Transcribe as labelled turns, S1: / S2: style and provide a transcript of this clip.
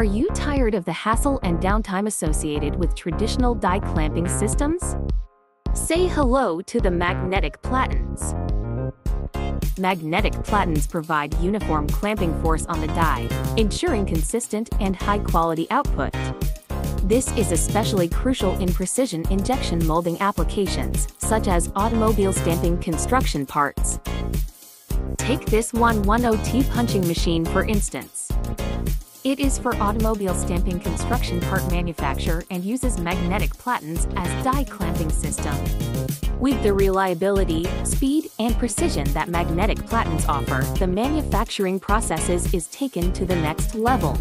S1: Are you tired of the hassle and downtime associated with traditional die clamping systems? Say hello to the magnetic platens. Magnetic platens provide uniform clamping force on the die, ensuring consistent and high-quality output. This is especially crucial in precision injection molding applications, such as automobile stamping construction parts. Take this 110T punching machine for instance. It is for automobile stamping construction part manufacture and uses magnetic platens as die clamping system. With the reliability, speed, and precision that magnetic platens offer, the manufacturing processes is taken to the next level.